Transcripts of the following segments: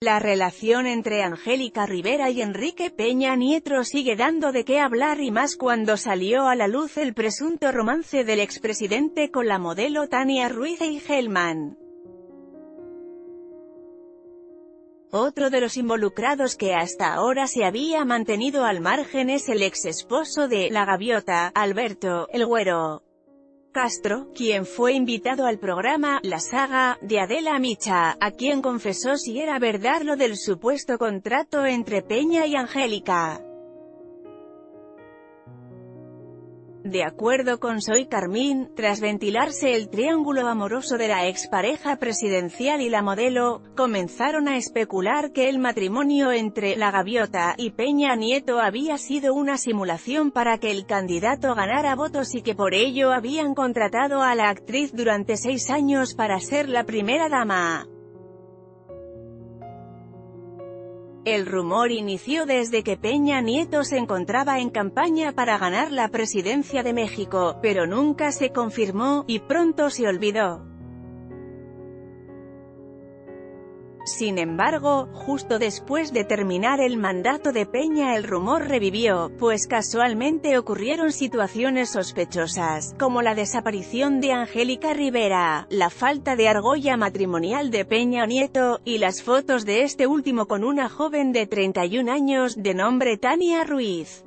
La relación entre Angélica Rivera y Enrique Peña Nieto sigue dando de qué hablar y más cuando salió a la luz el presunto romance del expresidente con la modelo Tania Ruiz y Otro de los involucrados que hasta ahora se había mantenido al margen es el ex esposo de La Gaviota, Alberto, el Güero. Castro, quien fue invitado al programa La Saga, de Adela Micha, a quien confesó si era verdad lo del supuesto contrato entre Peña y Angélica. De acuerdo con Soy Carmín, tras ventilarse el triángulo amoroso de la expareja presidencial y la modelo, comenzaron a especular que el matrimonio entre La Gaviota y Peña Nieto había sido una simulación para que el candidato ganara votos y que por ello habían contratado a la actriz durante seis años para ser la primera dama. El rumor inició desde que Peña Nieto se encontraba en campaña para ganar la presidencia de México, pero nunca se confirmó, y pronto se olvidó. Sin embargo, justo después de terminar el mandato de Peña el rumor revivió, pues casualmente ocurrieron situaciones sospechosas, como la desaparición de Angélica Rivera, la falta de argolla matrimonial de Peña Nieto, y las fotos de este último con una joven de 31 años, de nombre Tania Ruiz.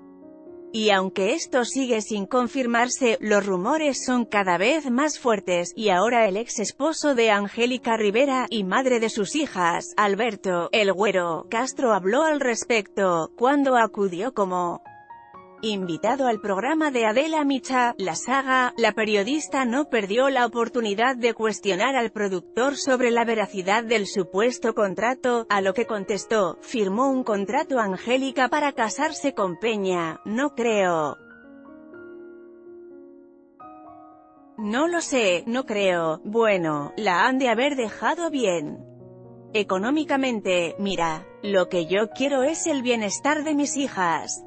Y aunque esto sigue sin confirmarse, los rumores son cada vez más fuertes, y ahora el ex esposo de Angélica Rivera, y madre de sus hijas, Alberto, el güero, Castro habló al respecto, cuando acudió como Invitado al programa de Adela Micha, La Saga, la periodista no perdió la oportunidad de cuestionar al productor sobre la veracidad del supuesto contrato, a lo que contestó, firmó un contrato Angélica para casarse con Peña, no creo. No lo sé, no creo, bueno, la han de haber dejado bien. Económicamente, mira, lo que yo quiero es el bienestar de mis hijas.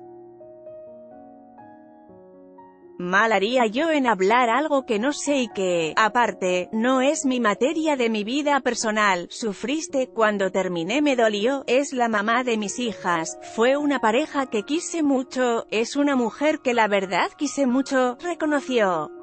Mal haría yo en hablar algo que no sé y que, aparte, no es mi materia de mi vida personal. Sufriste cuando terminé me dolió, es la mamá de mis hijas, fue una pareja que quise mucho, es una mujer que la verdad quise mucho, reconoció.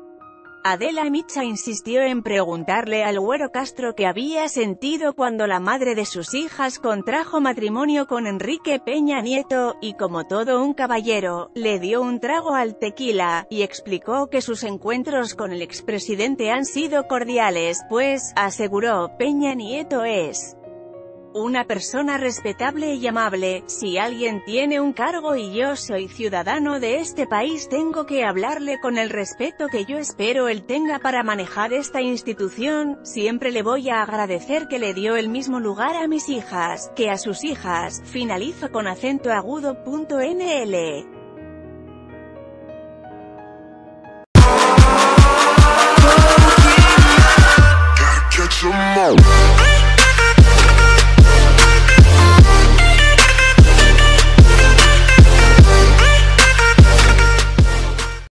Adela Micha insistió en preguntarle al güero Castro qué había sentido cuando la madre de sus hijas contrajo matrimonio con Enrique Peña Nieto, y como todo un caballero, le dio un trago al tequila, y explicó que sus encuentros con el expresidente han sido cordiales, pues, aseguró, Peña Nieto es una persona respetable y amable, si alguien tiene un cargo y yo soy ciudadano de este país tengo que hablarle con el respeto que yo espero él tenga para manejar esta institución, siempre le voy a agradecer que le dio el mismo lugar a mis hijas, que a sus hijas, finalizo con acento agudo. NL.